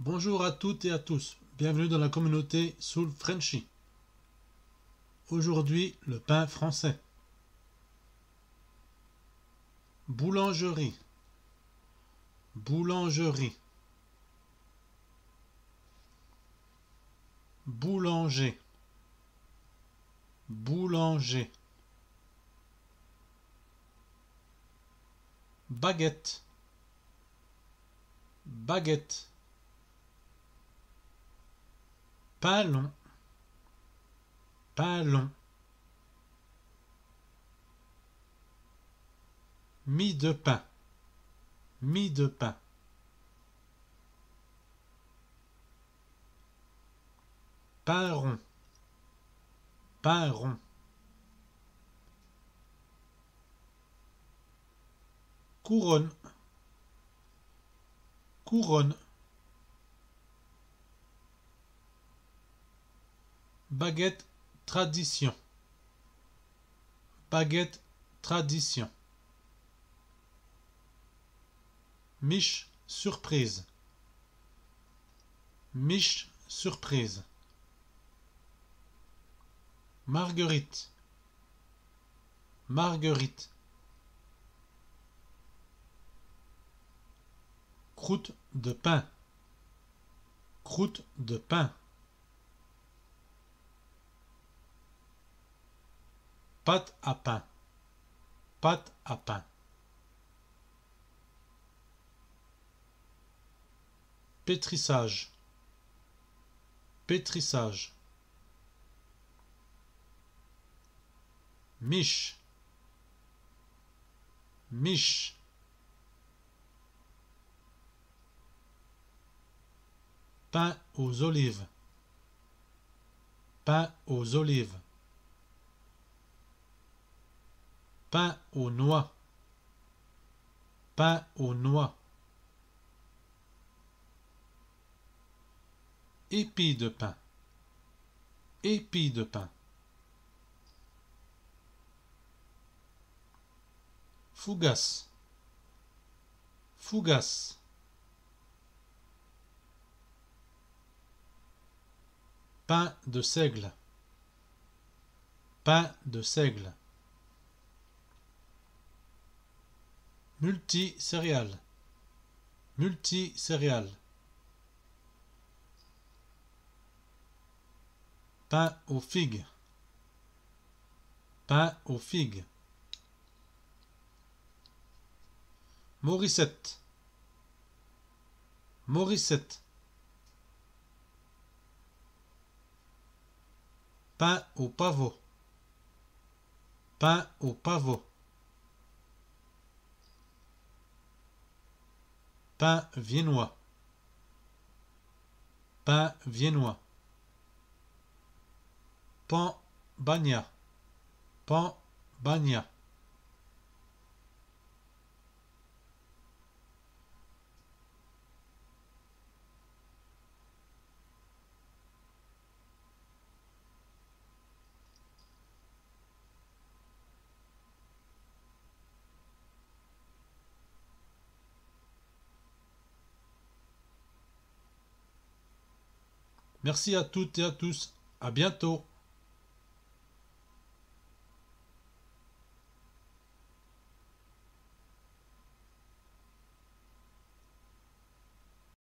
Bonjour à toutes et à tous, bienvenue dans la communauté Soul Frenchy. Aujourd'hui, le pain français. Boulangerie. Boulangerie. Boulanger. Boulanger. Baguette. Baguette. Pain long. Pain long. Mie de pain. Mie de pain. Pain rond. Pain rond. Couronne. Couronne. Baguette tradition. Baguette tradition. Miche surprise. Miche surprise. Marguerite. Marguerite. Croûte de pain. Croûte de pain. Pâte à pain. Pâte à pain. Pétrissage. Pétrissage. Miche. Miche. Pain aux olives. Pain aux olives. Pain aux noix. Pain aux noix. Épi de pain. Épi de pain. Fougasse. Fougasse. Pain de seigle. Pain de seigle. Multi-céréales. Multi-céréales. Pain aux figues. Pain aux figues. Morissette. Morissette. Pain au pavot. Pain au pavot. Pain viennois. Pain viennois. Pan bagna. Pan bagna. Merci à toutes et à tous. À bientôt.